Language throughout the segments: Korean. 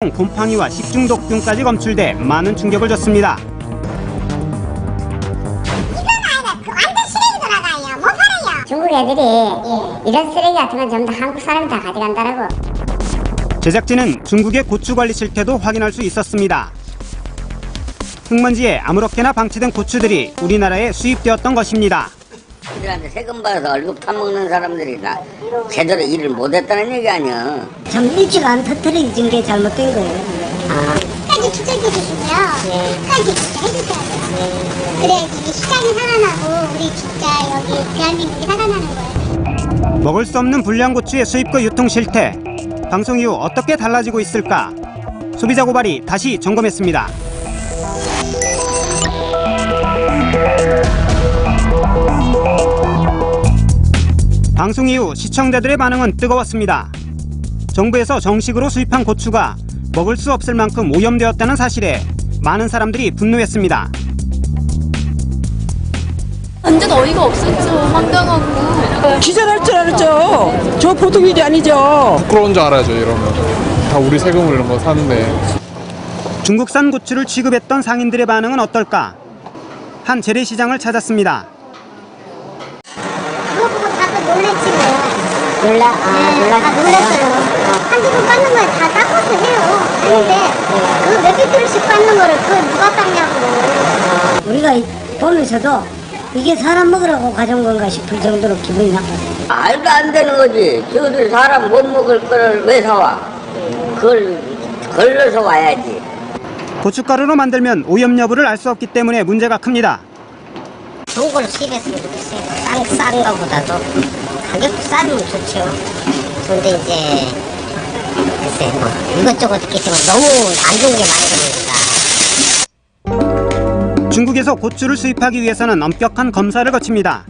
곰팡이와 식중독균까지 검출돼 많은 충격을 줬습니다. 중국 애들이 이런 쓰레기 같은 건 전부 다 한국 사람이 다 가져간다라고. 제작진은 중국의 고추 관리 실태도 확인할 수 있었습니다. 흙먼지에 아무렇게나 방치된 고추들이 우리나라에 수입되었던 것입니다. 사람들한테 세금 받아서 월급 타먹는 사람들이 나 제대로 일을 못했다는 얘기 아니야. 참 일찍 안 터뜨려진 게 잘못된 거예요. 끝까지 투자해 주시고요. 끝까지 진짜 해주셔야 돼요. 그래야지 이게 시장이 살아나고 우리 진짜 여기 대한민국이 살아나는 거예요. 먹을 수 없는 불량고추의 수입과 유통 실태. 방송 이후 어떻게 달라지고 있을까? 소비자 고발이 다시 점검했습니다. 방송 이후 시청자들의 반응은 뜨거웠습니다. 정부에서 정식으로 수입한 고추가 먹을 수 없을 만큼 오염되었다는 사실에 많은 사람들이 분노했습니다. 완전 어이가 없었죠. 황당하고. 기절할 줄 알았죠. 저 보통 일이 아니죠. 부끄러운 줄 알아야죠 이러면 다 우리 세금으로 이런 거 사는데 중국산 고추를 취급했던 상인들의 반응은 어떨까? 한 재래시장을 찾았습니다. 놀랬지 뭐. 놀라, 아, 네, 놀라. 다 놀랬어요. 한두 번 깎는 거에 다 깎아서 해요. 근데 그 몇백 kg씩 깎는 거를 그걸 누가 깎냐고. 우리가 이- 보면서도 이게 사람 먹으라고 가져온 건가 싶을 정도로 기분이 나빠요. 말도 안 되는 거지. 저들 사람 못 먹을 거를 왜 사와? 그걸 걸러서 와야지. 고춧가루로 만들면 오염 여부를 알 수 없기 때문에 문제가 큽니다. 좋은 걸 수입했으면 좋겠어요. 싼, 싼 거보다도 가격도 싸면 좋죠. 근데 이제 글쎄 뭐 이것저것 있겠지만 너무 안 좋은 게 많이 들어옵니다. 중국에서 고추를 수입하기 위해서는 엄격한 검사를 거칩니다.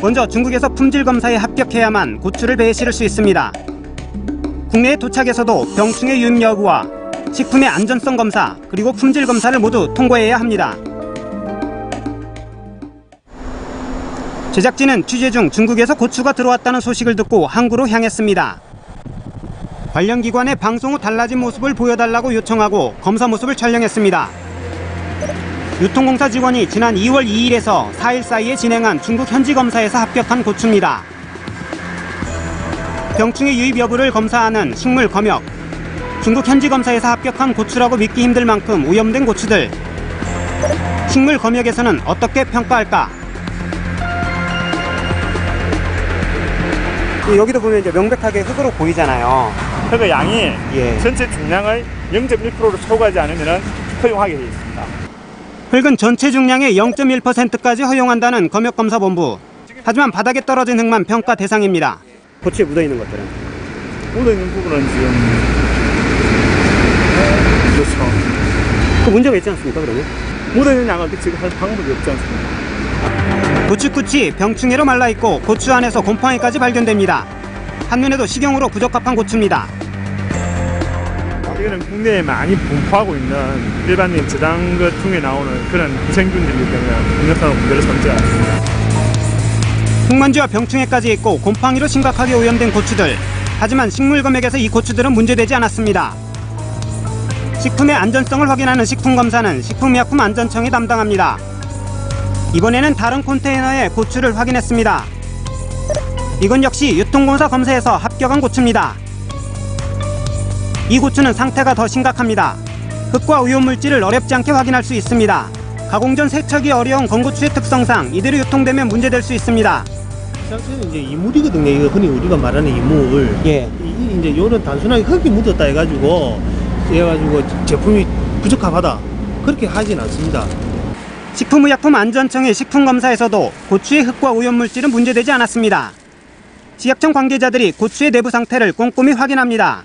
먼저 중국에서 품질 검사에 합격해야만 고추를 배에 실을 수 있습니다. 국내에 도착해서도 병충해 유입 여부와 식품의 안전성 검사 그리고 품질 검사를 모두 통과해야 합니다. 제작진은 취재 중 중국에서 고추가 들어왔다는 소식을 듣고 항구로 향했습니다. 관련 기관에 방송 후 달라진 모습을 보여달라고 요청하고 검사 모습을 촬영했습니다. 유통공사 직원이 지난 2월 2일에서 4일 사이에 진행한 중국 현지 검사에서 합격한 고추입니다. 병충해 유입 여부를 검사하는 식물 검역. 중국 현지 검사에서 합격한 고추라고 믿기 힘들 만큼 오염된 고추들. 식물 검역에서는 어떻게 평가할까? 여기도 보면 이제 명백하게 흙으로 보이잖아요. 흙의 양이 예. 전체 중량의 0.1%를 초과하지 않으면 허용하게 되어 있습니다. 흙은 전체 중량의 0.1%까지 허용한다는 검역검사본부. 하지만 바닥에 떨어진 흙만 평가 대상입니다. 고추에 묻어 있는 것들은 묻어 있는 부분은 지금 그렇죠. 그 문제가 있지 않습니까? 그러면 묻어 있는 양을 지금 할 방법이 없지 않습니까? 고추끝이 병충해로 말라 있고 고추 안에서 곰팡이까지 발견됩니다. 한눈에도 식용으로 부적합한 고추입니다. 이거는 국내에 많이 분포하고 있는 일반인 저당그 중에 나오는 그런 유생균들이기 때문에 국내산으로 문제를 삼지 않습니다. 흙먼지와 병충해까지 있고 곰팡이로 심각하게 오염된 고추들. 하지만 식물 검역에서 이 고추들은 문제되지 않았습니다. 식품의 안전성을 확인하는 식품검사는 식품의약품안전청이 담당합니다. 이번에는 다른 컨테이너에 고추를 확인했습니다. 이건 역시 유통공사 검사에서 합격한 고추입니다. 이 고추는 상태가 더 심각합니다. 흙과 오염물질을 어렵지 않게 확인할 수 있습니다. 가공 전 세척이 어려운 건고추의 특성상 이대로 유통되면 문제될 수 있습니다. 상태는 이제 이물이거든요. 이거 흔히 우리가 말하는 이물. 예. 이게 이제 요는 단순하게 흙이 묻었다 해가지고 해가지고 제품이 부적합하다 그렇게 하진 않습니다. 식품의약품안전청의 식품검사에서도 고추의 흙과 오염물질은 문제되지 않았습니다. 지약청 관계자들이 고추의 내부 상태를 꼼꼼히 확인합니다.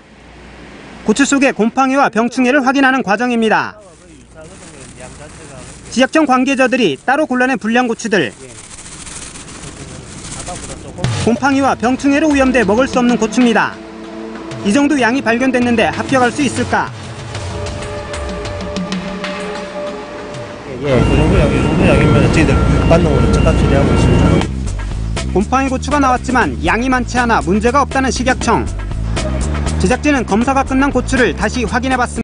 고추 속의 곰팡이와 병충해를 확인하는 과정입니다. 지약청 관계자들이 따로 골라낸 불량 고추들. 곰팡이와 병충해로 오염돼 먹을 수 없는 고추입니다. 이 정도 양이 발견됐는데 합격할 수 있을까? 예, 그 정도 양이, 이 정도 양이면 저희들 반응으로 즉각 처리하고 있습니다. 곰팡이 고추가 나왔지만 양이 많지 않아 문제가 없다는 식약청. 제작진은 검사가 끝난 고추를 다시 확인해봤습니다.